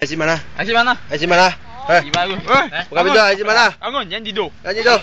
开心嘛啦！开心嘛啦！开始嘛啦！哎，我改变！开始嘛啦！阿公，你先低头，开始走。